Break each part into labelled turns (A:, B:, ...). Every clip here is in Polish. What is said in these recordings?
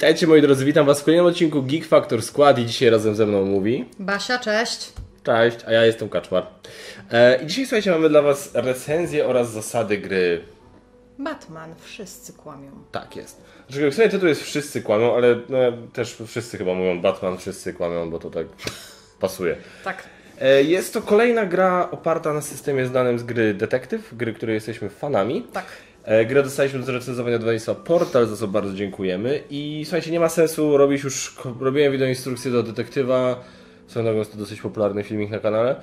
A: Witajcie moi drodzy, witam was w kolejnym odcinku Geek Factor Skład i dzisiaj razem ze mną mówi...
B: Basia, cześć.
A: Cześć, a ja jestem Kaczmar. E, I dzisiaj słuchajcie, mamy dla was recenzję oraz zasady gry.
B: Batman, wszyscy kłamią.
A: Tak jest. Znaczy, w sumie tytuł jest Wszyscy kłamią, ale no, też wszyscy chyba mówią Batman, wszyscy kłamią, bo to tak pasuje.
B: Tak.
A: E, jest to kolejna gra oparta na systemie znanym z gry Detektyw, gry, której jesteśmy fanami.
B: Tak.
A: E, Grę dostaliśmy do zrecenzowania od wydawnictwa Portal, za co bardzo dziękujemy. I słuchajcie, nie ma sensu robić już. Robiłem wideoinstrukcję do detektywa. Swoją drogą jest to dosyć popularny filmik na kanale.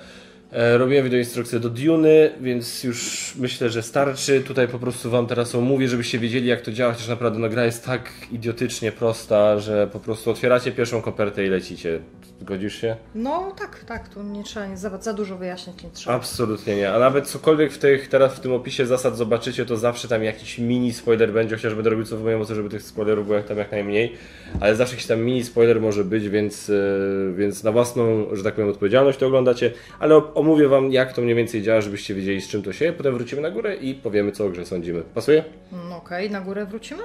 A: E, Robiłem wideoinstrukcję do Duny, więc już myślę, że starczy. Tutaj po prostu Wam teraz omówię, żebyście wiedzieli, jak to działa. Chociaż naprawdę no, gra jest tak idiotycznie prosta, że po prostu otwieracie pierwszą kopertę i lecicie. Zgodzisz się?
B: No tak, tak, tu nie trzeba nie za, za dużo wyjaśniać nie trzeba.
A: Absolutnie nie. A nawet cokolwiek w tych, teraz w tym opisie zasad zobaczycie, to zawsze tam jakiś mini spoiler będzie, chociaż będę robił co w moją mocy, żeby tych spoilerów było jak tam jak najmniej. Ale zawsze jakiś tam mini spoiler może być, więc, yy, więc na własną, że tak powiem, odpowiedzialność to oglądacie. Ale omówię wam, jak to mniej więcej działa, żebyście wiedzieli z czym to się. Potem wrócimy na górę i powiemy, co o grze sądzimy. Pasuje?
B: No okej, na górę wrócimy?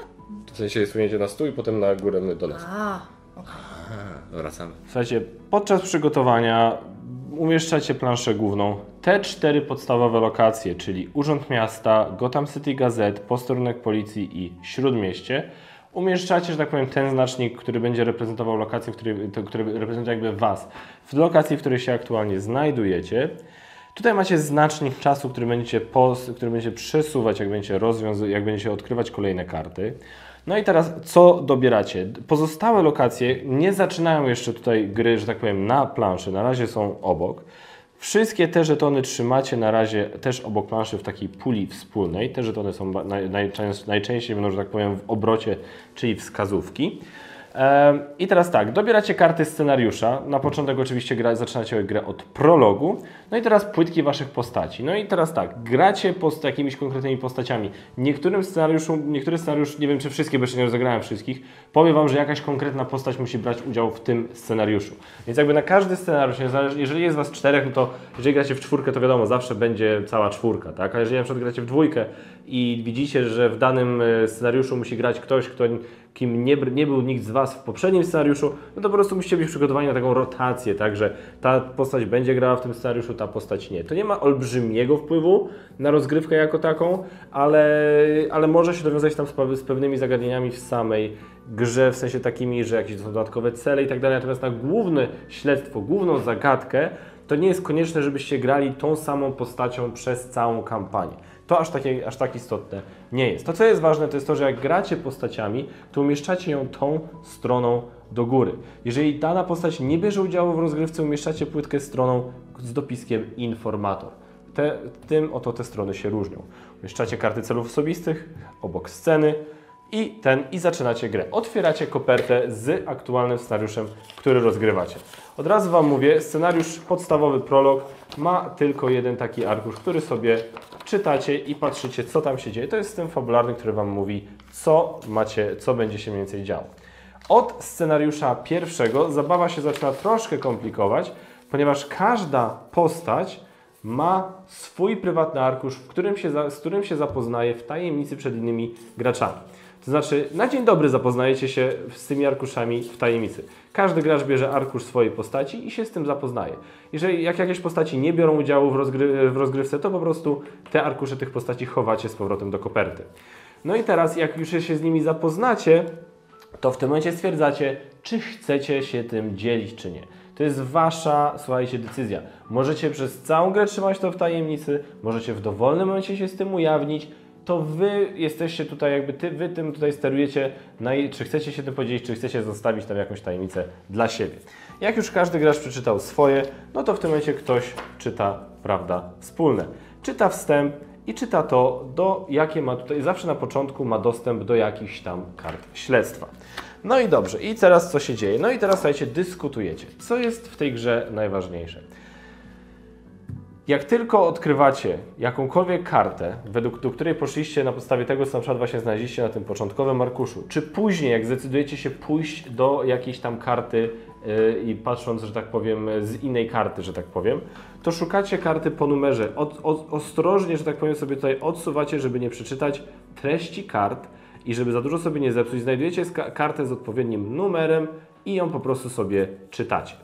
A: W sensie sunięcie na stół i potem na górę my do nas.
B: A, okej.
A: Wracamy. Słuchajcie, podczas przygotowania umieszczacie planszę główną. Te cztery podstawowe lokacje, czyli Urząd Miasta, Gotham City Gazette, posterunek policji i Śródmieście, umieszczacie, że tak powiem, ten znacznik, który będzie reprezentował lokację, to, który reprezentuje jakby Was, w lokacji, w której się aktualnie znajdujecie. Tutaj macie znacznik czasu, który będziecie, pos, który będziecie przesuwać, jak będziecie rozwiązywać, jak będziecie odkrywać kolejne karty. No i teraz co dobieracie? Pozostałe lokacje nie zaczynają jeszcze tutaj gry, że tak powiem, na planszy, na razie są obok. Wszystkie te żetony trzymacie na razie też obok planszy w takiej puli wspólnej. Te żetony są ba- naj, najczęst, najczęściej będą, że tak powiem, w obrocie, czyli wskazówki. I teraz tak, dobieracie karty scenariusza. Na początek oczywiście gra, zaczynacie grę od prologu. No i teraz płytki waszych postaci. No i teraz tak, gracie post jakimiś konkretnymi postaciami. Niektórym scenariuszu, niektóry scenariusz, nie wiem czy wszystkie, bo jeszcze nie rozegrałem wszystkich, powiem wam, że jakaś konkretna postać musi brać udział w tym scenariuszu. Więc jakby na każdy scenariusz, jeżeli jest was czterech, no to jeżeli gracie w czwórkę, to wiadomo, zawsze będzie cała czwórka, tak? A jeżeli na przykład gracie w dwójkę i widzicie, że w danym e, scenariuszu musi grać ktoś, kto kim nie, nie był nikt z Was w poprzednim scenariuszu, no to po prostu musicie być przygotowani na taką rotację, tak, że ta postać będzie grała w tym scenariuszu, ta postać nie. To nie ma olbrzymiego wpływu na rozgrywkę jako taką, ale, ale może się dowiązać tam z, z pewnymi zagadnieniami w samej grze, w sensie takimi, że jakieś dodatkowe cele i tak dalej, natomiast na główne śledztwo, główną zagadkę, to nie jest konieczne, żebyście grali tą samą postacią przez całą kampanię. To aż, takie, aż tak istotne nie jest. To, co jest ważne, to jest to, że jak gracie postaciami, to umieszczacie ją tą stroną do góry. Jeżeli dana postać nie bierze udziału w rozgrywce, umieszczacie płytkę stroną z dopiskiem informator. Te, tym oto te strony się różnią. Umieszczacie karty celów osobistych obok sceny i ten i zaczynacie grę. Otwieracie kopertę z aktualnym scenariuszem, który rozgrywacie. Od razu Wam mówię, scenariusz podstawowy prolog ma tylko jeden taki arkusz, który sobie czytacie i patrzycie, co tam się dzieje. To jest ten fabularny, który Wam mówi, co macie, co będzie się mniej więcej działo. Od scenariusza pierwszego zabawa się zaczyna troszkę komplikować, ponieważ każda postać ma swój prywatny arkusz, w którym się, z którym się zapoznaje w tajemnicy przed innymi graczami. To znaczy, na dzień dobry zapoznajecie się z tymi arkuszami w tajemnicy. Każdy gracz bierze arkusz swojej postaci i się z tym zapoznaje. Jeżeli jak jakieś postaci nie biorą udziału w, rozgry, w rozgrywce, to po prostu te arkusze tych postaci chowacie z powrotem do koperty. No i teraz, jak już się z nimi zapoznacie, to w tym momencie stwierdzacie, czy chcecie się tym dzielić, czy nie. To jest wasza, słuchajcie, decyzja. Możecie przez całą grę trzymać to w tajemnicy, możecie w dowolnym momencie się z tym ujawnić. To wy jesteście tutaj, jakby ty, wy tym tutaj sterujecie, czy chcecie się tym podzielić, czy chcecie zostawić tam jakąś tajemnicę dla siebie. Jak już każdy gracz przeczytał swoje, no to w tym momencie ktoś czyta, prawda, wspólne. Czyta wstęp i czyta to, do jakie ma tutaj, zawsze na początku ma dostęp do jakichś tam kart śledztwa. No i dobrze, i teraz co się dzieje? No i teraz słuchajcie, dyskutujecie. Co jest w tej grze najważniejsze? Jak tylko odkrywacie jakąkolwiek kartę, według do której poszliście na podstawie tego, co na przykład właśnie znaleźliście na tym początkowym arkuszu, czy później, jak zdecydujecie się pójść do jakiejś tam karty yy, i patrząc, że tak powiem, z innej karty, że tak powiem, to szukacie karty po numerze. Ostrożnie, że tak powiem, sobie tutaj odsuwacie, żeby nie przeczytać treści kart I żeby za dużo sobie nie zepsuć, znajdujecie kartę z odpowiednim numerem i ją po prostu sobie czytacie.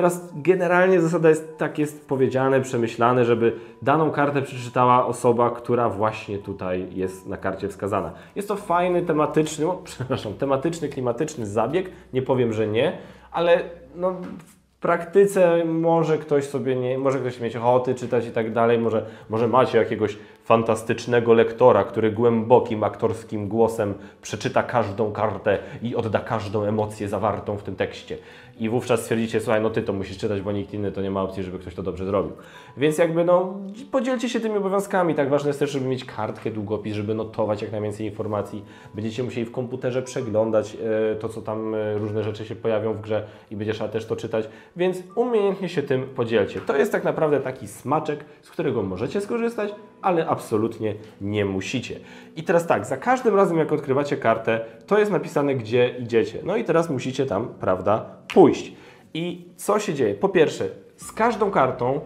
A: Teraz generalnie zasada jest tak jest powiedziane, przemyślane, żeby daną kartę przeczytała osoba, która właśnie tutaj jest na karcie wskazana. Jest to fajny, tematyczny, o, przepraszam, tematyczny, klimatyczny zabieg. Nie powiem, że nie, ale no, w praktyce może ktoś sobie nie, może ktoś mieć ochoty czytać i tak dalej, może, może macie jakiegoś fantastycznego lektora, który głębokim aktorskim głosem przeczyta każdą kartę i odda każdą emocję zawartą w tym tekście. I wówczas stwierdzicie, słuchaj, no ty to musisz czytać, bo nikt inny to nie ma opcji, żeby ktoś to dobrze zrobił. Więc jakby no, podzielcie się tymi obowiązkami. Tak ważne jest też, żeby mieć kartkę, długopis, żeby notować jak najwięcej informacji. Będziecie musieli w komputerze przeglądać e, to, co tam e, różne rzeczy się pojawią w grze i będzie trzeba też to czytać. Więc umiejętnie się tym podzielcie. To jest tak naprawdę taki smaczek, z którego możecie skorzystać, ale absolutnie nie musicie. I teraz tak, za każdym razem jak odkrywacie kartę, to jest napisane, gdzie idziecie. No i teraz musicie tam, prawda, pójść. I co się dzieje? Po pierwsze, z każdą kartą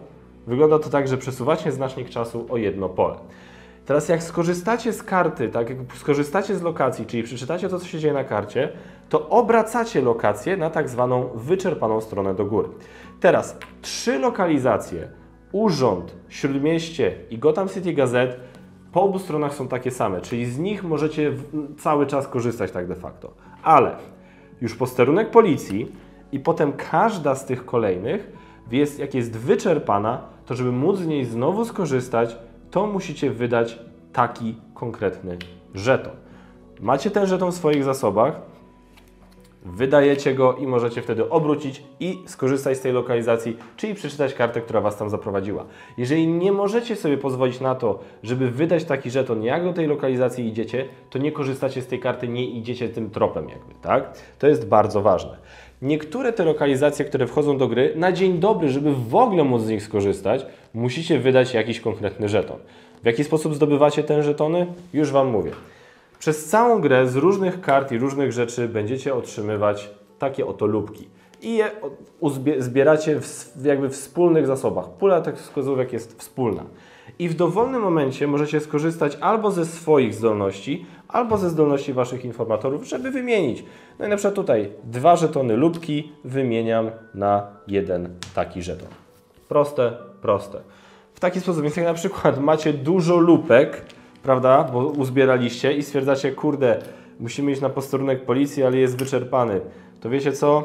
A: wygląda to tak, że przesuwacie znacznik czasu o jedno pole. Teraz jak skorzystacie z karty, tak jak skorzystacie z lokacji, czyli przeczytacie to, co się dzieje na karcie, to obracacie lokację na tak zwaną wyczerpaną stronę do góry. Teraz trzy lokalizacje, Urząd, Śródmieście i Gotham City Gazette po obu stronach są takie same, czyli z nich możecie cały czas korzystać tak de facto. Ale już posterunek policji i potem każda z tych kolejnych, jest, jak jest wyczerpana, to żeby móc z niej znowu skorzystać, to musicie wydać taki konkretny żeton. Macie ten żeton w swoich zasobach, wydajecie go i możecie wtedy obrócić i skorzystać z tej lokalizacji, czyli przeczytać kartę, która Was tam zaprowadziła. Jeżeli nie możecie sobie pozwolić na to, żeby wydać taki żeton, jak do tej lokalizacji idziecie, to nie korzystacie z tej karty, nie idziecie tym tropem jakby, tak? To jest bardzo ważne. Niektóre te lokalizacje, które wchodzą do gry, na dzień dobry, żeby w ogóle móc z nich skorzystać, musicie wydać jakiś konkretny żeton. W jaki sposób zdobywacie te żetony? Już Wam mówię. Przez całą grę z różnych kart i różnych rzeczy będziecie otrzymywać takie oto lubki. I je zbieracie w jakby wspólnych zasobach. Pula tych wskazówek jest wspólna. I w dowolnym momencie możecie skorzystać albo ze swoich zdolności, albo ze zdolności Waszych informatorów, żeby wymienić. No i na przykład tutaj dwa żetony lubki wymieniam na jeden taki żeton. Proste, proste. W taki sposób, więc jak na przykład macie dużo lupek, prawda, bo uzbieraliście i stwierdzacie, kurde, musimy iść na posterunek policji, ale jest wyczerpany, to wiecie co?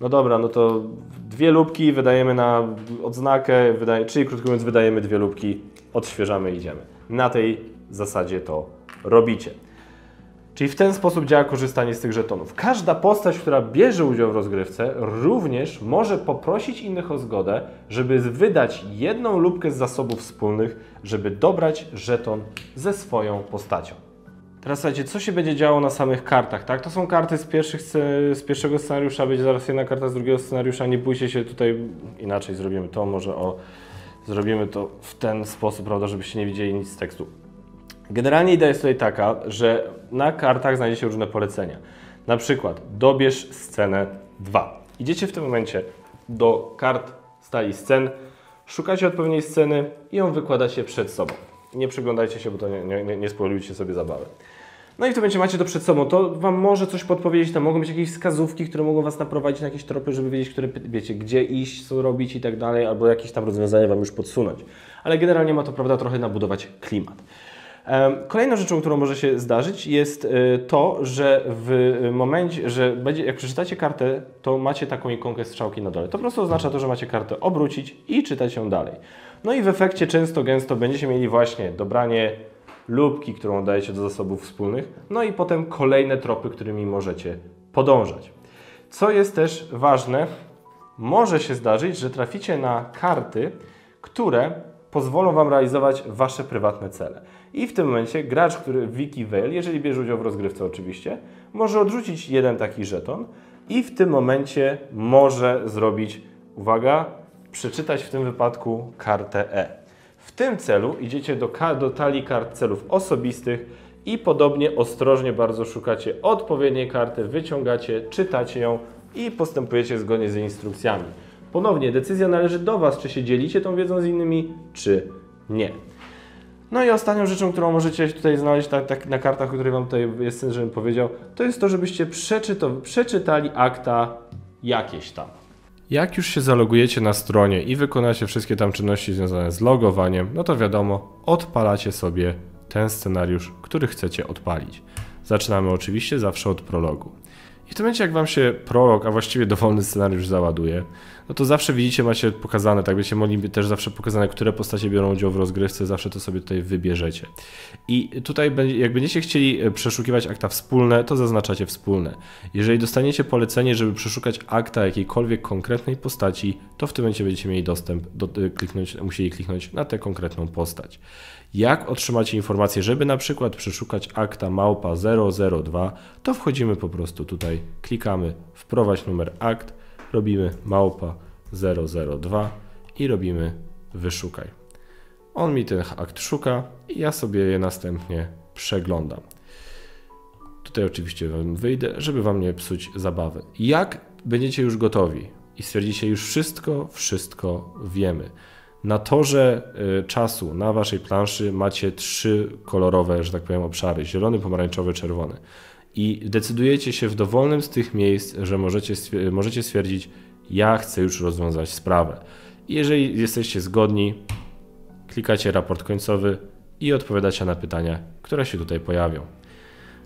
A: No dobra, no to dwie lubki wydajemy na odznakę, wydaje, czyli krótko mówiąc wydajemy dwie lubki, odświeżamy i idziemy. Na tej zasadzie to robicie. Czyli w ten sposób działa korzystanie z tych żetonów. Każda postać, która bierze udział w rozgrywce, również może poprosić innych o zgodę, żeby wydać jedną lubkę z zasobów wspólnych, żeby dobrać żeton ze swoją postacią. Teraz słuchajcie, co się będzie działo na samych kartach, tak? To są karty z, pierwszych, z pierwszego scenariusza, będzie zaraz jedna karta z drugiego scenariusza, nie bójcie się tutaj, inaczej zrobimy to, może o, zrobimy to w ten sposób, prawda, żebyście nie widzieli nic z tekstu. Generalnie idea jest tutaj taka, że na kartach znajdziecie różne polecenia. Na przykład dobierz scenę 2. Idziecie w tym momencie do kart stali scen, szukacie odpowiedniej sceny i ją wykładacie przed sobą. Nie przyglądajcie się, bo to nie, nie, nie, sobie zabawy. No i w tym momencie macie to przed sobą. To Wam może coś podpowiedzieć, tam mogą być jakieś wskazówki, które mogą Was naprowadzić na jakieś tropy, żeby wiedzieć, które, wiecie, gdzie iść, co robić i tak dalej, albo jakieś tam rozwiązania Wam już podsunąć. Ale generalnie ma to, prawda, trochę nabudować klimat. Kolejną rzeczą, którą może się zdarzyć, jest y, to, że w momencie, że będzie, jak przeczytacie kartę, to macie taką ikonkę strzałki na dole. To po prostu oznacza to, że macie kartę obrócić i czytać ją dalej. No i w efekcie często, gęsto będziecie mieli właśnie dobranie lubki, którą dajecie do zasobów wspólnych, no i potem kolejne tropy, którymi możecie podążać. Co jest też ważne, może się zdarzyć, że traficie na karty, które pozwolą Wam realizować Wasze prywatne cele. I w tym momencie gracz, który w Wiki Veil, jeżeli bierze udział w rozgrywce oczywiście, może odrzucić jeden taki żeton i w tym momencie może zrobić, uwaga, przeczytać w tym wypadku kartę E. W tym celu idziecie do, do talii kart celów osobistych i podobnie ostrożnie bardzo szukacie odpowiedniej karty, wyciągacie, czytacie ją i postępujecie zgodnie z instrukcjami. Ponownie, decyzja należy do Was, czy się dzielicie tą wiedzą z innymi, czy nie. No i ostatnią rzeczą, którą możecie tutaj znaleźć tak, tak na kartach, o której Wam tutaj jest sens, żebym powiedział, to jest to, żebyście przeczyto, przeczytali akta jakieś tam. Jak już się zalogujecie na stronie i wykonacie wszystkie tam czynności związane z logowaniem, no to wiadomo, odpalacie sobie ten scenariusz, który chcecie odpalić. Zaczynamy oczywiście zawsze od prologu. I w tym momencie, jak Wam się prolog, a właściwie dowolny scenariusz załaduje, no to zawsze widzicie, macie pokazane, tak będziecie mogli też zawsze pokazane, które postacie biorą udział w rozgrywce, zawsze to sobie tutaj wybierzecie. I tutaj, jak będziecie chcieli e, przeszukiwać akta wspólne, to zaznaczacie wspólne. Jeżeli dostaniecie polecenie, żeby przeszukać akta jakiejkolwiek konkretnej postaci, to w tym momencie będziecie mieli dostęp, do, e, kliknąć, musieli kliknąć na tę konkretną postać. Jak otrzymacie informację, żeby na przykład przeszukać akta małpa 002, to wchodzimy po prostu tutaj, klikamy wprowadź numer akt, robimy małpa 002 i robimy wyszukaj. On mi ten akt szuka i ja sobie je następnie przeglądam. Tutaj oczywiście wyjdę, żeby Wam nie psuć zabawy. Jak będziecie już gotowi i stwierdzicie już wszystko, wszystko wiemy. Na torze y, czasu na waszej planszy macie trzy kolorowe, że tak powiem, obszary: zielony, pomarańczowy, czerwony. I decydujecie się w dowolnym z tych miejsc, że możecie, możecie stwierdzić, ja chcę już rozwiązać sprawę. Jeżeli jesteście zgodni, klikacie raport końcowy i odpowiadacie na pytania, które się tutaj pojawią.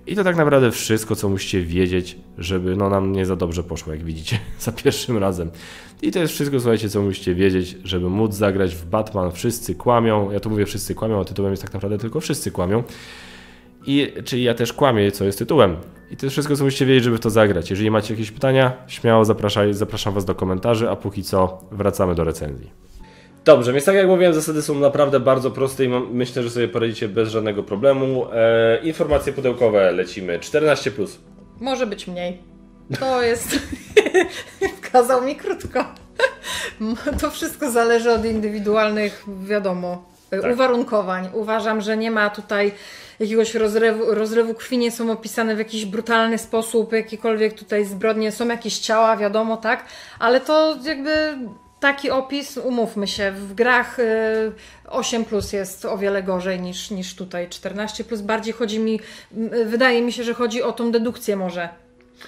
A: I to tak naprawdę wszystko, co musicie wiedzieć, żeby no, nam nie za dobrze poszło, jak widzicie, za pierwszym razem. I to jest wszystko, słuchajcie, co musicie wiedzieć, żeby móc zagrać w Batman Wszyscy Kłamią. Ja tu mówię Wszyscy Kłamią, a tytułem jest tak naprawdę tylko Wszyscy Kłamią. I, czyli ja też kłamię, co jest tytułem. I to jest wszystko, co musicie wiedzieć, żeby w to zagrać. Jeżeli macie jakieś pytania, śmiało zapraszaj, zapraszam Was do komentarzy, a póki co wracamy do recenzji. Dobrze, więc tak jak mówiłem, zasady są naprawdę bardzo proste i myślę, że sobie poradzicie bez żadnego problemu. E, informacje pudełkowe lecimy. 14. Plus.
B: Może być mniej. To jest. Wkazał mi krótko. To wszystko zależy od indywidualnych, wiadomo, tak. uwarunkowań. Uważam, że nie ma tutaj jakiegoś rozlewu, rozlewu krwi, nie są opisane w jakiś brutalny sposób, jakiekolwiek tutaj zbrodnie, są jakieś ciała, wiadomo, tak, ale to jakby taki opis, umówmy się, w grach 8 y, plus jest o wiele gorzej niż, niż tutaj 14 plus. Bardziej chodzi mi, wydaje mi się, że chodzi o tą dedukcję może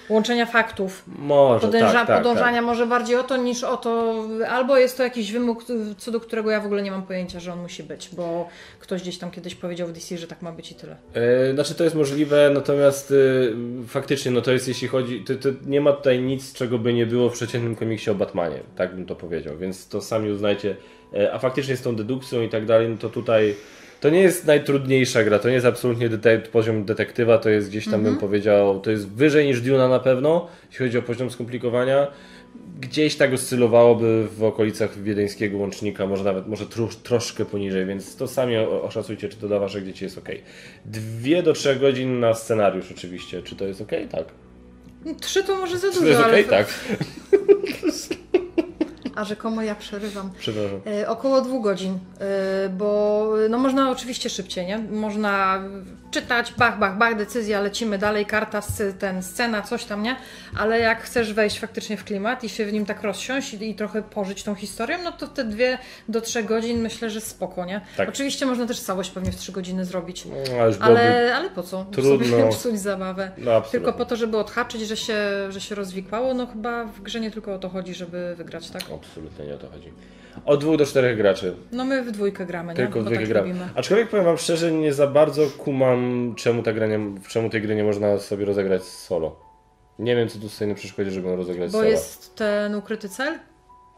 B: Łączenia faktów.
A: Może, Podęża, tak, tak,
B: podążania
A: tak.
B: może bardziej o to niż o to, albo jest to jakiś wymóg, co do którego ja w ogóle nie mam pojęcia, że on musi być, bo ktoś gdzieś tam kiedyś powiedział w DC, że tak ma być i tyle.
A: Yy, znaczy to jest możliwe, natomiast yy, faktycznie no to jest jeśli chodzi, to, to, nie ma tutaj nic, czego by nie było w przeciętnym komiksie o Batmanie, tak bym to powiedział, więc to sami uznajcie, yy, a faktycznie z tą dedukcją i tak dalej, no to tutaj to nie jest najtrudniejsza gra, to nie jest absolutnie poziom detektywa, to jest gdzieś tam bym mhm. powiedział, to jest wyżej niż Duna na pewno, jeśli chodzi o poziom skomplikowania. Gdzieś tak oscylowałoby w okolicach wiedeńskiego łącznika, może nawet może tro, troszkę poniżej, więc to sami oszacujcie, czy to dla waszych dzieci jest ok. Dwie do trzech godzin na scenariusz oczywiście. Czy to jest ok? Tak.
B: Trzy to może za dużo.
A: Czy to jest ok?
B: Ale...
A: Tak.
B: a rzekomo ja przerywam.
A: Przepraszam.
B: E, około dwóch godzin, e, bo no można oczywiście szybciej, nie? Można czytać, bach, bach, bach, decyzja, lecimy dalej, karta, ten, scena, coś tam, nie? Ale jak chcesz wejść faktycznie w klimat i się w nim tak rozsiąść i, i trochę pożyć tą historią, no to te dwie do trzech godzin myślę, że spoko, nie? Tak. Oczywiście można też całość pewnie w trzy godziny zrobić. No, ale, ale po co?
A: Trudno. Sobie
B: psuć zabawę. No, tylko po to, żeby odhaczyć, że się, że się rozwikłało, no chyba w grze nie tylko o to chodzi, żeby wygrać, tak?
A: Absolutnie nie o to chodzi. Od dwóch do czterech graczy.
B: No my w dwójkę gramy,
A: Tylko nie? w dwójkę tak gramy. Aczkolwiek powiem wam szczerze, nie za bardzo kumam, czemu, ta gra nie, czemu tej gry nie można sobie rozegrać solo. Nie wiem, co tu stoi na przeszkodzie, żeby ją rozegrać
B: Bo
A: solo.
B: Bo jest ten ukryty cel?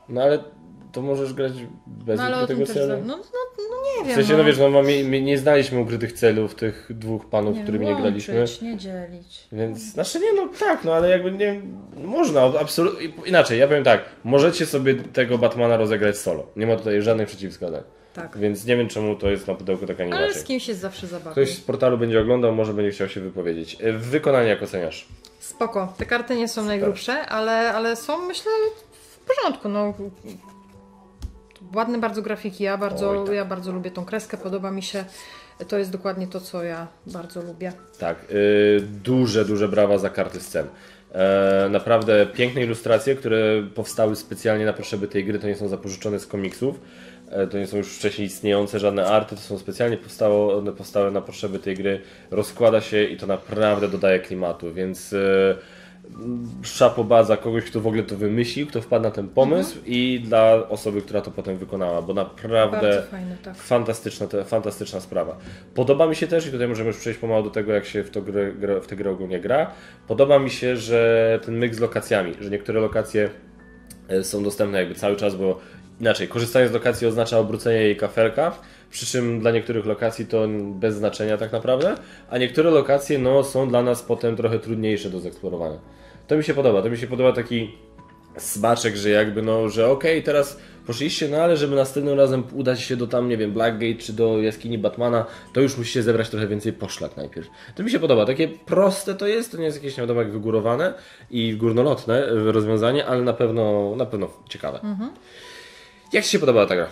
A: No ale to możesz grać bez no, ukrytego celu.
B: No, no, no, nie wiem.
A: W sensie, no, no wiesz, no, mamy, my nie znaliśmy ukrytych celów tych dwóch panów, nie, którymi
B: łączyć,
A: nie graliśmy.
B: nie dzielić.
A: Więc, znaczy nie, no tak, no ale jakby nie, można, absolutnie, inaczej, ja powiem tak, możecie sobie tego Batmana rozegrać solo. Nie ma tutaj żadnych przeciwwskazań. Tak. Więc nie wiem, czemu to jest na pudełku tak, a nie
B: Ale
A: inaczej.
B: z kimś jest zawsze zabawa.
A: Ktoś z portalu będzie oglądał, może będzie chciał się wypowiedzieć. E, wykonanie jak oceniasz?
B: Spoko. Te karty nie są najgrubsze, ale, ale są, myślę, w porządku. No, ładne bardzo grafiki. Ja bardzo, Oj, tak. ja bardzo lubię tą kreskę, podoba mi się. To jest dokładnie to, co ja bardzo lubię.
A: Tak, yy, duże, duże brawa za karty scen. E, naprawdę piękne ilustracje, które powstały specjalnie na potrzeby tej gry, to nie są zapożyczone z komiksów. E, to nie są już wcześniej istniejące żadne arty, to są specjalnie powstało, one powstały na potrzeby tej gry. Rozkłada się i to naprawdę dodaje klimatu, więc e, szapoba za kogoś, kto w ogóle to wymyślił, kto wpadł na ten pomysł
B: Mhm.
A: i dla osoby, która to potem wykonała, bo naprawdę
B: fajne, tak.
A: fantastyczna, fantastyczna sprawa. Podoba mi się też, i tutaj możemy już przejść pomału do tego, jak się w, to grę, grę, w tę grę ogólnie gra, podoba mi się, że ten myk z lokacjami, że niektóre lokacje e, są dostępne jakby cały czas, bo inaczej, korzystanie z lokacji oznacza obrócenie jej kafelka, przy czym dla niektórych lokacji to bez znaczenia tak naprawdę, a niektóre lokacje no, są dla nas potem trochę trudniejsze do zeksplorowania. To mi się podoba, to mi się podoba taki smaczek, że jakby no, że okej, teraz poszliście, no ale żeby następnym razem udać się do tam, nie wiem, Blackgate czy do jaskini Batmana, to już musicie zebrać trochę więcej poszlak najpierw. To mi się podoba, takie proste to jest, to nie jest jakieś nie wiadomo jak wygórowane i górnolotne e, rozwiązanie, ale na pewno, na pewno ciekawe. Jak Ci się podobała ta gra?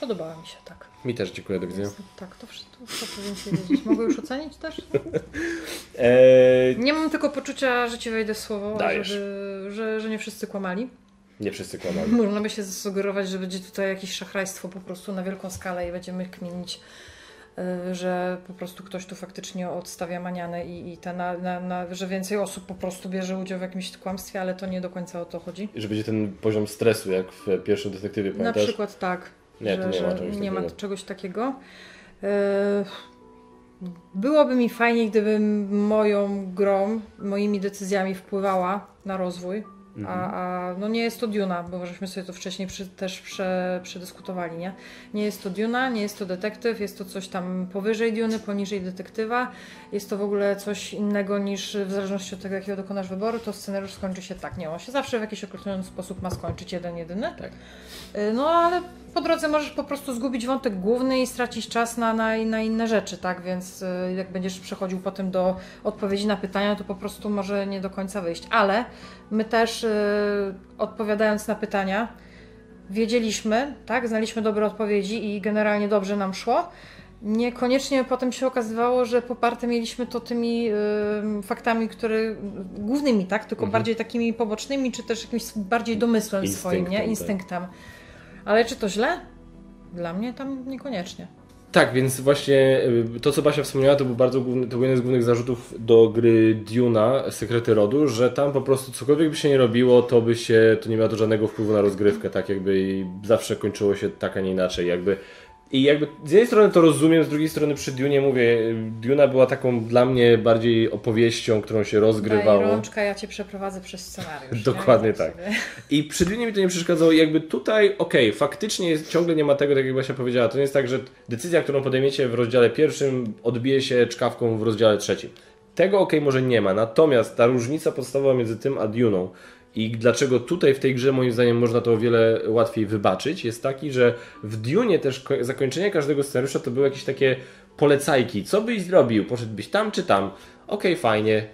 B: Podobała mi się, tak.
A: Mi też dziękuję, do widzenia.
B: Tak, to wszystko, co więcej wiedzieć. Mogę już ocenić też?
A: Eee,
B: Nie mam tylko poczucia, że ci wejdę w słowo,
A: Dajesz.
B: żeby, że, że nie wszyscy kłamali.
A: nie wszyscy kłamali.
B: Można by się zasugerować, że będzie tutaj jakieś szachrajstwo po prostu na wielką skalę i będziemy kminić, że po prostu ktoś tu faktycznie odstawia manianę i, i ta na, na, na, że więcej osób po prostu bierze udział w jakimś kłamstwie, ale to nie do końca o to chodzi.
A: Że będzie ten poziom stresu, jak w pierwszym detektywie,
B: Na
A: pamiętasz?
B: przykład tak,
A: Nie,
B: że,
A: to nie ma czegoś
B: nie ma
A: takiego.
B: czegoś takiego. E, Byłoby mi fajniej, gdybym moją grą, moimi decyzjami wpływała na rozwój. A,
A: Mhm.
B: a no nie jest to Duna, bo żeśmy sobie to wcześniej przy, też prze, przedyskutowali, nie? Nie jest to Duna, nie jest to detektyw, jest to coś tam powyżej Duny, poniżej detektywa. Jest to w ogóle coś innego niż w zależności od tego, jakiego dokonasz wyboru, to scenariusz skończy się tak. Nie, on się zawsze w jakiś określony sposób ma skończyć jeden, jedyny.
A: Tak.
B: Y, No ale po drodze możesz po prostu zgubić wątek główny i stracić czas na, na, na inne rzeczy, tak? Więc y, jak będziesz przechodził potem do odpowiedzi na pytania, to po prostu może nie do końca wyjść. Ale my też y, odpowiadając na pytania, wiedzieliśmy, tak? Znaliśmy dobre odpowiedzi i generalnie dobrze nam szło. Niekoniecznie potem się okazywało, że poparte mieliśmy to tymi y, faktami, które głównymi, tak? Tylko
A: Mhm.
B: bardziej takimi pobocznymi, czy też jakimś bardziej domysłem swoim,
A: Instynktem,
B: nie?
A: tak.
B: Ale czy to źle? Dla mnie tam niekoniecznie.
A: Tak, więc właśnie y, to, co Basia wspomniała, to był bardzo główny, to był jeden z głównych zarzutów do gry Duna, Sekrety Rodu, że tam po prostu cokolwiek by się nie robiło, to by się, to nie miało to żadnego wpływu na rozgrywkę, tak jakby i zawsze kończyło się tak, a nie inaczej, jakby i jakby z jednej strony to rozumiem, z drugiej strony przy Dunie mówię, Duna była taką dla mnie bardziej opowieścią, którą się rozgrywało.
B: Daj rączka, ja cię przeprowadzę przez scenariusz.
A: Dokładnie tak.
B: sobie-
A: I przy Dunie mi to nie przeszkadzało. Jakby tutaj, okej, faktycznie jest, ciągle nie ma tego, tak jak Basia powiedziała. To nie jest tak, że decyzja, którą podejmiecie w rozdziale pierwszym, odbije się czkawką w rozdziale trzecim. Tego okej, może nie ma. Natomiast ta różnica podstawowa między tym a Duną i dlaczego tutaj w tej grze moim zdaniem można to o wiele łatwiej wybaczyć, jest taki, że w Dune też ko- zakończenie każdego scenariusza to były jakieś takie polecajki. Co byś zrobił? Poszedłbyś tam czy tam? Okej, fajnie.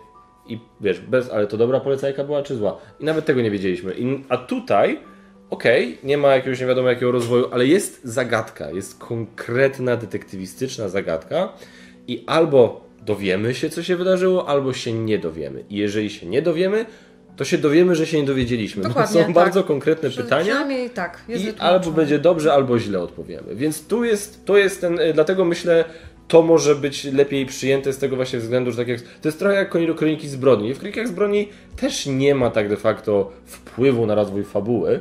A: I wiesz, bez, ale to dobra polecajka była czy zła? I nawet tego nie wiedzieliśmy. I, a tutaj, okej, nie ma jakiegoś nie wiadomo jakiego rozwoju, ale jest zagadka, jest konkretna detektywistyczna zagadka i albo dowiemy się, co się wydarzyło, albo się nie dowiemy. I jeżeli się nie dowiemy, to się dowiemy, że się nie dowiedzieliśmy.
B: Dokładnie,
A: są
B: tak.
A: bardzo konkretne
B: Że
A: pytania.
B: Przynajmniej tak. Jest
A: I albo będzie dobrze, albo źle odpowiemy. Więc tu jest, to jest ten, y, dlatego myślę, to może być lepiej przyjęte z tego właśnie względu, że tak jak, to jest trochę jak Kroniki Zbrodni. W Kronikach Zbrodni też nie ma tak de facto wpływu na rozwój fabuły,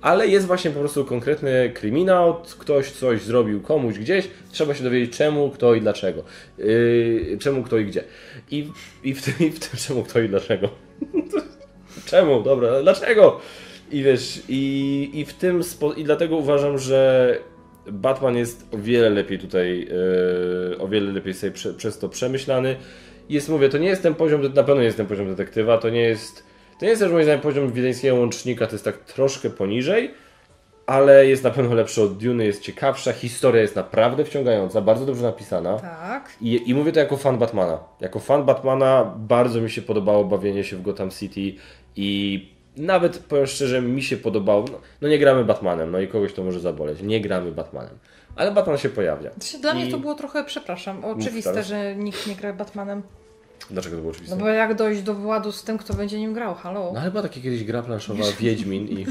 A: ale jest właśnie po prostu konkretny kryminał, ktoś coś zrobił komuś gdzieś, trzeba się dowiedzieć czemu, kto i dlaczego. Yy, czemu, kto i gdzie. I, i, w tym, I w tym czemu, kto i dlaczego. Czemu? Dobra, dlaczego? I wiesz, i, i w tym spo... i dlatego uważam, że Batman jest o wiele lepiej tutaj, yy, o wiele lepiej sobie prze, przez to przemyślany. Jest, mówię, to nie jest ten poziom, na pewno nie jest ten poziom detektywa, to nie jest, to nie jest też moim zdaniem poziom wiedeńskiego łącznika, to jest tak troszkę poniżej, ale jest na pewno lepszy od Dune, jest ciekawsza, historia jest naprawdę wciągająca, bardzo dobrze napisana.
B: Tak.
A: I, I mówię to jako fan Batmana. Jako fan Batmana bardzo mi się podobało bawienie się w Gotham City i nawet powiem szczerze, mi się podobało. No, no nie gramy Batmanem, no i kogoś to może zaboleć. Nie gramy Batmanem. Ale Batman się pojawia.
B: Dla
A: I-
B: mnie to było trochę, przepraszam, oczywiste, że nikt nie gra Batmanem.
A: Dlaczego to było oczywiste?
B: No bo jak dojść do władu z tym, kto będzie nim grał, halo?
A: No chyba takie kiedyś gra planszowa Wiedźmin i...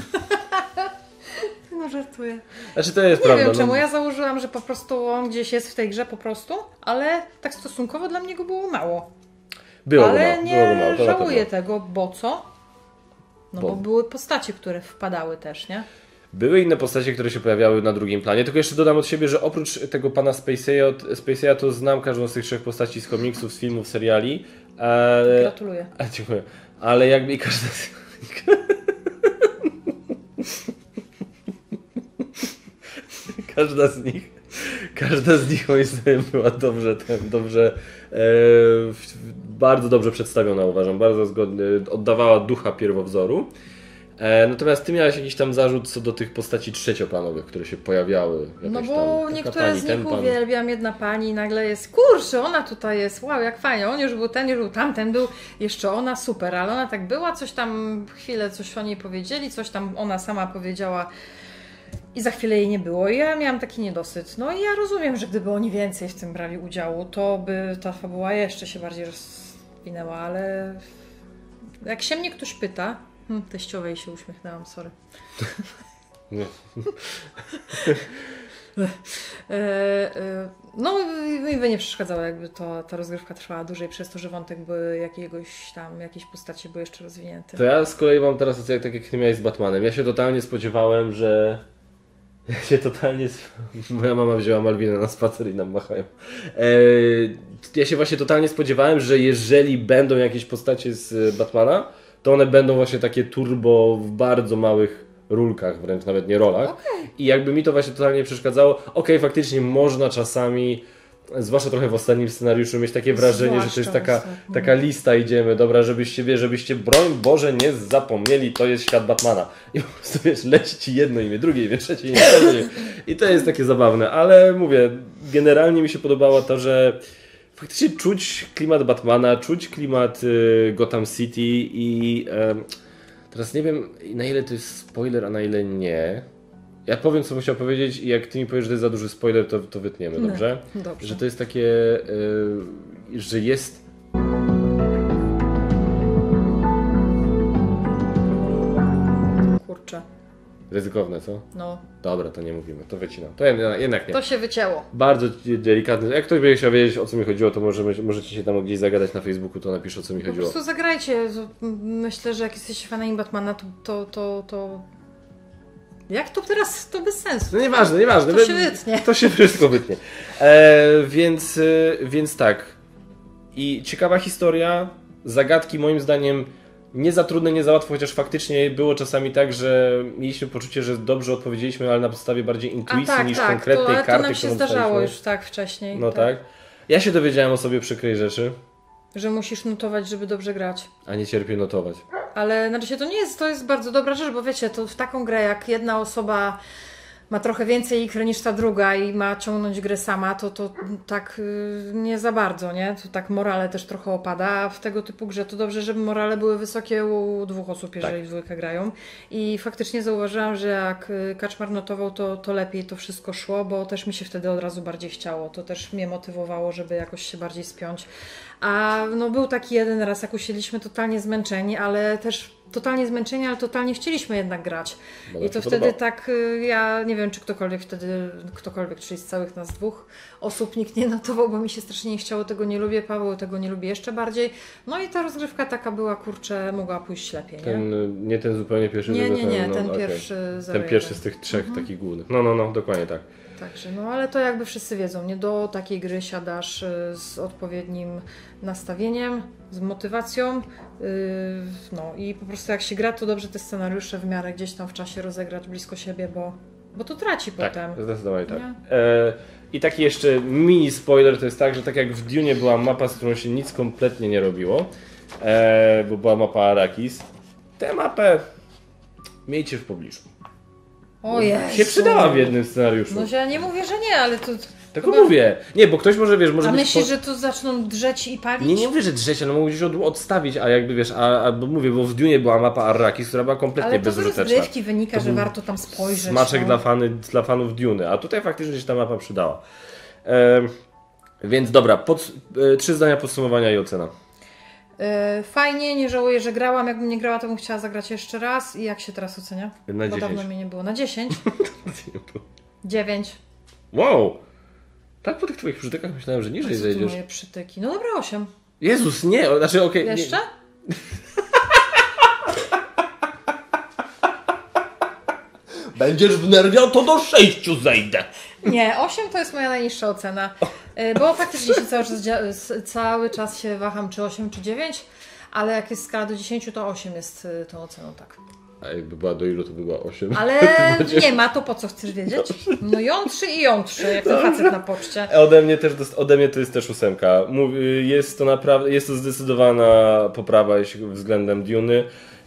B: No żartuję.
A: Znaczy to jest
B: Nie
A: prawda.
B: wiem czemu,
A: no,
B: ja założyłam, że po prostu on gdzieś jest w tej grze po prostu, ale tak stosunkowo dla mnie go było mało.
A: było go
B: ale
A: mało,
B: nie
A: było go mało,
B: żałuję tego, bo co? No
A: Bo-
B: bo były postacie, które wpadały też, nie?
A: Były inne postacie, które się pojawiały na drugim planie, tylko jeszcze dodam od siebie, że oprócz tego pana Spaceya, Spaceya to znam każdą z tych trzech postaci z komiksów, z filmów, seriali. E,
B: Gratuluję.
A: a, dziękuję. Ale jakby i każda z... każda z nich każda z nich moim zdaniem była dobrze, ten, dobrze e, bardzo dobrze przedstawiona uważam, bardzo zgodnie, oddawała ducha pierwowzoru. E, natomiast ty miałeś jakiś tam zarzut co do tych postaci trzecioplanowych, które się pojawiały.
B: No bo
A: tam,
B: niektóre
A: pani,
B: z nich
A: pan.
B: uwielbiam, jedna pani nagle jest, kurczę, ona tutaj jest, wow, jak fajnie, on już był ten, już był tamten, był jeszcze ona, super, ale ona tak była, coś tam, chwilę coś o niej powiedzieli, coś tam ona sama powiedziała i za chwilę jej nie było i ja miałam taki niedosyt. No i ja rozumiem, że gdyby oni więcej w tym brali udziału, to by ta fabuła jeszcze się bardziej rozwinęła, ale jak się mnie ktoś pyta, hmm, teściowej się uśmiechnęłam, sorry.
A: Nie.
B: E, e, No mi by nie przeszkadzało, jakby to, ta rozgrywka trwała dłużej, przez to, że wątek by jakiegoś tam, jakiejś postaci był jeszcze rozwinięty.
A: To ja z kolei mam teraz jak tak jak ty miałeś z Batmanem. Ja się totalnie spodziewałem, że. Ja się totalnie. Moja mama wzięła Malwinę na spacer i nam machają. Eee, ja się właśnie totalnie spodziewałem, że jeżeli będą jakieś postacie z Batmana, to one będą właśnie takie turbo w bardzo małych rulkach, wręcz nawet nie rolach. I jakby mi to właśnie totalnie przeszkadzało. Okej, faktycznie można czasami. Zwłaszcza trochę w ostatnim scenariuszu mieć takie wrażenie, że to jest
B: Zwłaszcza
A: taka, taka lista idziemy, dobra, żebyście, wie, żebyście broń Boże nie zapomnieli, to jest świat Batmana. I po prostu wiesz, leci ci jedno imię, drugie imię, trzecie imię, trzecie imię. I to jest takie zabawne, ale mówię, generalnie mi się podobało to, że faktycznie czuć klimat Batmana, czuć klimat y, Gotham City i em, teraz nie wiem na ile to jest spoiler, a na ile nie. Ja powiem, co chciał powiedzieć i jak ty mi powiesz, że to jest za duży spoiler, to, to wytniemy, dobrze?
B: Dobrze.
A: Że to jest takie, y, że jest
B: Kurczę,
A: ryzykowne, co?
B: no
A: Dobra, to nie mówimy, to wycinam. To jednak, nie.
B: to się wycięło.
A: Bardzo delikatne. Jak ktoś by chciał wiedzieć, o co mi chodziło, to możemy, możecie się tam gdzieś zagadać na Facebooku, to napisz, o co mi
B: Po
A: chodziło.
B: prostu zagrajcie. Myślę, że jak jesteście fanami Batmana, to, to, to, to... Jak to teraz? To bez sensu.
A: No nieważne, nieważne.
B: To się wytnie.
A: To się wszystko wytnie. E, więc, e, więc tak. I ciekawa historia. Zagadki moim zdaniem nie za trudne, nie za łatwe, chociaż faktycznie było czasami tak, że mieliśmy poczucie, że dobrze odpowiedzieliśmy, ale na podstawie bardziej intuicji
B: tak,
A: niż
B: tak,
A: konkretnej
B: to, ale
A: karty,
B: to nam się zdarzało
A: dostaliśmy.
B: już tak wcześniej.
A: No tak. Ja się dowiedziałem o sobie przykrej rzeczy,
B: Że musisz nutować, żeby dobrze grać.
A: a nie cierpię notować.
B: Ale znaczy się to nie jest, to jest bardzo dobra rzecz, bo wiecie, to w taką grę jak jedna osoba ma trochę więcej ikry niż ta druga i ma ciągnąć grę sama, to to tak y, nie za bardzo, nie? To tak morale też trochę opada, a w tego typu grze to dobrze, żeby morale były wysokie u dwóch osób, jeżeli
A: Tak.
B: w dwójkę grają. I faktycznie zauważyłam, że jak y, Kaczmar notował, to, to lepiej to wszystko szło, bo też mi się wtedy od razu bardziej chciało. To też mnie motywowało, żeby jakoś się bardziej spiąć. A no był taki jeden raz, jak usiedliśmy totalnie zmęczeni, ale też totalnie zmęczeni, ale totalnie chcieliśmy jednak grać.
A: Bo
B: I to wtedy
A: podobało.
B: tak, y, ja nie wiem, czy ktokolwiek wtedy, ktokolwiek, czyli z całych nas dwóch osób nikt nie notował, bo mi się strasznie nie chciało, tego nie lubię, Paweł tego nie lubi jeszcze bardziej. No i ta rozgrywka taka była, kurczę, mogła pójść lepiej, nie?
A: Ten, nie ten zupełnie pierwszy,
B: Nie, nie, nie,
A: no,
B: ten pierwszy
A: Ten pierwszy z tych trzech takich głównych. No, no, no, dokładnie tak.
B: Także, no ale to jakby wszyscy wiedzą, nie do takiej gry siadasz y, z odpowiednim nastawieniem, z motywacją, yy, no i po prostu jak się gra, to dobrze te scenariusze w miarę gdzieś tam w czasie rozegrać blisko siebie, bo, bo to traci
A: Tak,
B: potem.
A: zdecydowanie tak. E, I taki jeszcze mini spoiler to jest tak, że tak jak w Dune była mapa, z którą się nic kompletnie nie robiło, e, bo była mapa Arrakis, tę mapę miejcie w pobliżu.
B: O Jezu.
A: Się przydała w jednym scenariuszu.
B: No ja nie mówię, że nie, ale to...
A: Tylko
B: chyba-
A: mówię. Nie, bo ktoś może, wiesz, może
B: A myślisz,
A: po-
B: że tu zaczną drzeć i palić?
A: Nie, nie mówię, że drzeć, ale mogę gdzieś od, odstawić, a jakby wiesz, a, a bo mówię, bo w Dune była mapa Arrakis, która była kompletnie
B: ale to z
A: bezużyteczna.
B: rozgrywki wynika, że warto tam spojrzeć.
A: Smaczek
B: no.
A: dla, fany, dla fanów Dune, a tutaj faktycznie się ta mapa przydała. E, więc dobra, pod, e, trzy zdania podsumowania i ocena.
B: Yy, fajnie, nie żałuję, że grałam. Jakbym nie grała, to bym chciała zagrać jeszcze raz. I jak się teraz ocenia?
A: Na
B: Bo
A: 10.
B: dawno mnie nie było. Na 10? 9.
A: Wow! Tak po tych twoich przytykach myślałem, że niżej zejdziesz.
B: moje przytyki? No dobra, 8.
A: Jezus, nie! o, Znaczy, okej. nie-
B: Jeszcze?
A: Będziesz wnerwiał, to do sześciu zejdę.
B: Nie, 8 to jest moja najniższa ocena. Yy, Bo faktycznie się cały czas, dzia- s- cały czas się waham, czy 8, czy 9. Ale jak jest skala do 10, to 8 jest yy, tą oceną, tak.
A: A jakby była do ilu, to by była osiem.
B: Ale nie ma, to po co chcesz wiedzieć? No jątrzy i jątrzy, jak ten facet na poczcie.
A: Ode mnie też ode mnie to jest też ósemka. Jest to naprawdę, jest to zdecydowana poprawa jeśli względem Duny.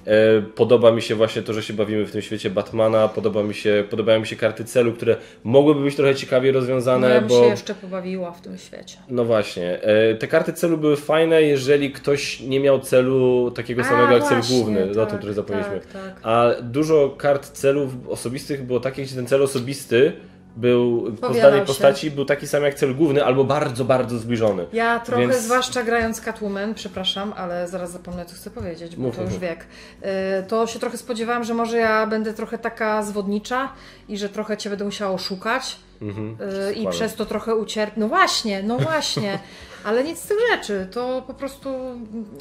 A: E, Podoba mi się właśnie to, że się bawimy w tym świecie Batmana. Podoba mi się, podobają mi się karty celu, które mogłyby być trochę ciekawie
B: No
A: rozwiązane,
B: ja bym
A: bo
B: się jeszcze pobawiła w tym świecie.
A: no właśnie. E, Te karty celu były fajne, jeżeli ktoś nie miał celu takiego
B: A,
A: samego jak cel główny, o
B: tak,
A: tym, który zapomnieliśmy.
B: tak, tak.
A: A dużo kart celów osobistych było takich, gdzie ten cel osobisty był po
B: Powielał
A: danej postaci był taki sam jak cel główny, albo bardzo, bardzo zbliżony.
B: Ja trochę,
A: Więc-
B: zwłaszcza grając Catwoman, przepraszam, ale zaraz zapomnę, co chcę powiedzieć, bo
A: Mów,
B: to już
A: mów.
B: wiek. Y, To się trochę spodziewałam, że może ja będę trochę taka zwodnicza i że trochę Cię będę musiała oszukać
A: Mhm.
B: y, i
A: Składam.
B: przez to trochę ucierpię. No właśnie, no właśnie. Ale nic z tych rzeczy. To po prostu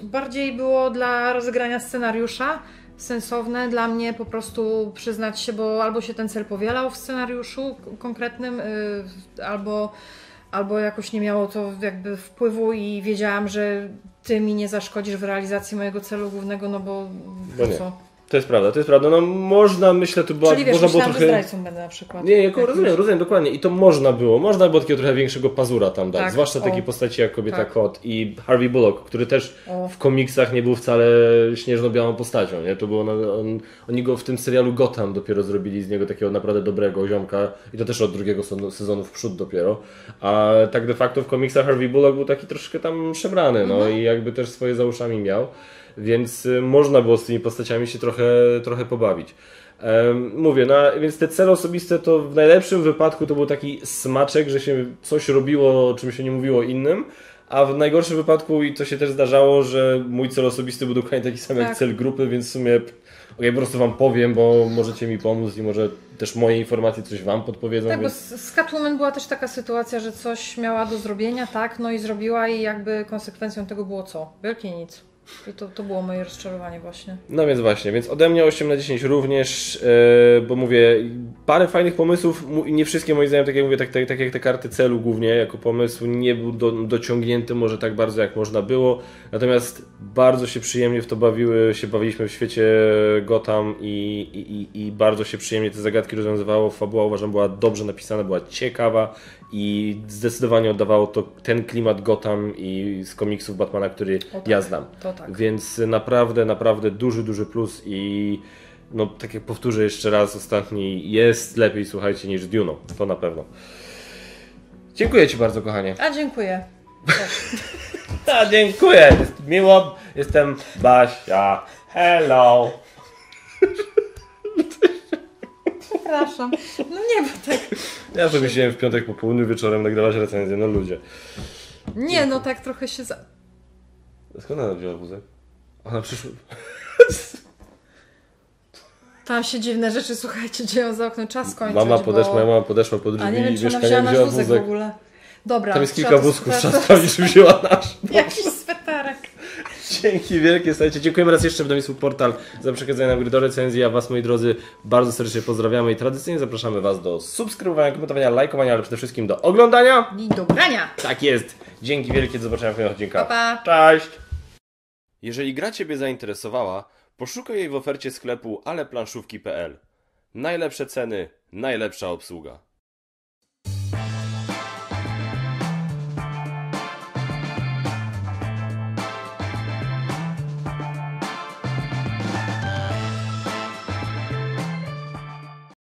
B: bardziej było dla rozegrania scenariusza sensowne dla mnie po prostu przyznać się, bo albo się ten cel powielał w scenariuszu konkretnym, y, albo, albo jakoś nie miało to jakby wpływu i wiedziałam, że ty mi nie zaszkodzisz w realizacji mojego celu głównego, no bo
A: nie.
B: co?
A: To jest prawda, to jest prawda. No można, myślę, to była,
B: Czyli wiesz,
A: można było trochę...
B: zdrajcą będę na przykład.
A: Nie, jako,
B: Jak
A: rozumiem, rozumiem, dokładnie. I to można było. Można było takiego trochę większego pazura tam dać.
B: Tak,
A: Zwłaszcza
B: o.
A: takiej postaci jak kobieta
B: Tak.
A: kot i Harvey Bullock, który też
B: O.
A: w komiksach nie był wcale śnieżno-białą postacią. Nie? To było, no, on, oni go w tym serialu Gotham dopiero zrobili z niego takiego naprawdę dobrego ziomka i to też od drugiego sezonu- sezonu w przód dopiero. A tak de facto w komiksach Harvey Bullock był taki troszkę tam szemrany, no
B: Mhm.
A: i jakby też swoje za uszami miał. Więc y, można było z tymi postaciami się trochę, trochę pobawić. Mówię, no, więc te cele osobiste to w najlepszym wypadku to był taki smaczek, że się coś robiło, o czym się nie mówiło innym, a w najgorszym wypadku, i to się też zdarzało, że mój cel osobisty był dokładnie taki sam jak
B: Tak.
A: cel grupy, więc w sumie okej, po prostu wam powiem, bo możecie mi pomóc i może też moje informacje coś wam podpowiedzą.
B: Tak, bo
A: więc...
B: z, z Catwoman była też taka sytuacja, że coś miała do zrobienia, tak, no i zrobiła i jakby konsekwencją tego było co? Wielkie nic. I to, to było moje rozczarowanie właśnie.
A: No więc właśnie, więc ode mnie 8 na 10 również, e, bo mówię, parę fajnych pomysłów, nie wszystkie moim zdaniem, tak jak mówię, tak, tak, tak jak te karty celu głównie, jako pomysł nie był do, dociągnięty może tak bardzo jak można było, natomiast bardzo się przyjemnie w to bawiły, się bawiliśmy w świecie Gotham i, i, i- i bardzo się przyjemnie te zagadki rozwiązywało, fabuła uważam była dobrze napisana, była ciekawa i zdecydowanie oddawało to ten klimat Gotham i z komiksów Batmana, który
B: O tak,
A: ja znam.
B: To tak.
A: Więc naprawdę, naprawdę duży, duży plus i no tak jak powtórzę jeszcze raz ostatni, jest lepiej słuchajcie niż Duno, to na pewno. Dziękuję Ci bardzo kochanie.
B: A dziękuję. Też.
A: A, dziękuję, jest miło, jestem Basia, hello.
B: Przepraszam. No nie, bo tak.
A: Ja sobie chciałem w piątek po południu wieczorem nagrywać recenzję, no ludzie.
B: Nie, no tak trochę się za...
A: Skąd ona wzięła wózek? Ona przyszła...
B: Tam się dziwne rzeczy, słuchajcie, dzieją za oknem. Czas kończyć,
A: Mama podeszła,
B: bo...
A: moja mama podeszła pod
B: A
A: drzwi
B: nie wiem,
A: i
B: czy ona
A: mieszkania
B: wzięła
A: wzięła
B: wózek w ogóle. Dobra.
A: Tam jest kilka wózków,
B: trzeba
A: sprawdzić, czy wzięła nasz.
B: Jakiś sweterek.
A: Dzięki wielkie, słuchajcie. Dziękujemy raz jeszcze w Domysł Portal za przekazanie nam gry do recenzji, a Was, moi drodzy, bardzo serdecznie pozdrawiamy i tradycyjnie zapraszamy Was do subskrybowania, komentowania, lajkowania, ale przede wszystkim do oglądania.
B: I do grania.
A: Tak jest. Dzięki wielkie, do zobaczenia w kolejnych odcinkach.
B: Pa, pa.
A: Cześć! Jeżeli gra Ciebie zainteresowała, poszukaj jej w ofercie sklepu aleplanszówki.pl. Najlepsze ceny, najlepsza obsługa.